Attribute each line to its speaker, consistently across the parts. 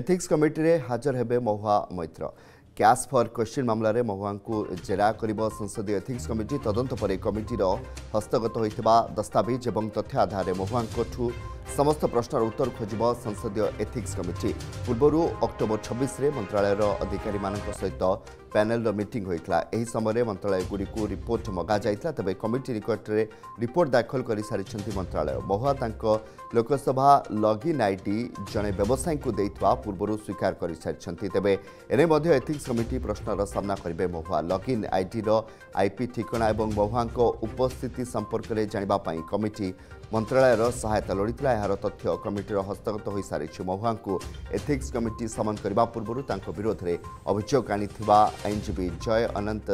Speaker 1: ethics କମିଟିରେ ହାଜର ହେବେ Mahua Moitra cash for question ମାମଲାରେ ମହୁଆଙ୍କୁ ଜେରା କରିବ ସଂସଦୀୟ ଏଥିକ୍ସ କମିଟି ତଦନ୍ତ ପରେ କମିଟିର ହସ୍ତଗତ ହୋଇଥିବା ଦସ୍ତାବିଜ ଏବଂ ତଥ୍ୟ ଆଧାରରେ ମହୁଆଙ୍କଠୁ ସମସ୍ତ ପ୍ରଶ୍ନର ଉତ୍ତର ଖୋଜିବ ସଂସଦୀୟ ଏଥିକ୍ସ କମିଟି ପୂର୍ବରୁ ଅକ୍ଟୋବର ଛବିଶରେ ମନ୍ତ୍ରଣାଳୟର ଅଧିକାରୀମାନଙ୍କ ସହିତ ପ୍ୟାନେଲର ମିଟିଂ ହୋଇଥିଲା ଏହି ସମୟରେ ମନ୍ତ୍ରଣାଳୟଗୁଡ଼ିକୁ ରିପୋର୍ଟ ମଗାଯାଇଥିଲା ତେବେ କମିଟି ନିକଟରେ ରିପୋର୍ଟ ଦାଖଲ କରିସାରିଛନ୍ତି ମନ୍ତ୍ରଣାଳୟ ମହୁଆ ତାଙ୍କ ଲୋକସଭା ଲଗ୍ଇନ୍ ଆଇଡି ଜଣେ ବ୍ୟବସାୟୀଙ୍କୁ ଦେଇଥିବା ପୂର୍ବରୁ ସ୍ୱୀକାର କରିସାରିଛନ୍ତି ତେବେ ଏନେ ମଧ୍ୟ ଏଥିକ୍ସ କମିଟି ପ୍ରଶ୍ନର ସାମ୍ନା କରିବେ ମହୁଆ ଲଗ୍ଇନ୍ ଆଇଡିର ଆଇପି ଠିକଣା ଏବଂ ମହୁଆଙ୍କ ଉପସ୍ଥିତି ସମ୍ପର୍କରେ ଜାଣିବା ପାଇଁ କମିଟି ମନ୍ତ୍ରଣାଳୟର ସହାୟତା ଲୋଡ଼ିଥିଲା ଏହାର ତଥ୍ୟ କମିଟିର ହସ୍ତଗତ ହୋଇସାରିଛି ମହୁଆଙ୍କୁ ଏଥିକ୍ସ କମିଟି ସମନ କରିବା ପୂର୍ବରୁ ତାଙ୍କ ବିରୋଧରେ ଅଭିଯୋଗ ଆଣିଥିବା ଆଇନଜୀବୀ ଜୟ ଅନନ୍ତ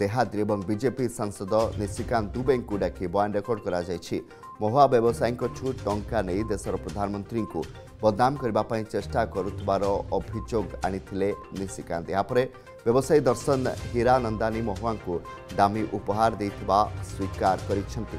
Speaker 1: ଦେହାଦ୍ରି ଏବଂ ବିଜେପି ସାଂସଦ ନିଶିକାନ୍ତ ଦୁବେଙ୍କୁ ଡାକି ବୟାନ ରେକର୍ଡ କରାଯାଇଛି ମହୁଆ ବ୍ୟବସାୟୀଙ୍କଠୁ ଟଙ୍କା ନେଇ ଦେଶର ପ୍ରଧାନମନ୍ତ୍ରୀଙ୍କୁ ବଦନାମ କରିବା ପାଇଁ ଚେଷ୍ଟା କରୁଥିବାର ଅଭିଯୋଗ ଆଣିଥିଲେ ନିଶିକାନ୍ତ ଏହାପରେ ବ୍ୟବସାୟୀ ଦର୍ଶନ ହୀରାନନ୍ଦାନୀ ମହୁଆଙ୍କୁ ଦାମୀ ଉପହାର ଦେଇଥିବା ସ୍ୱୀକାର କରିଛନ୍ତି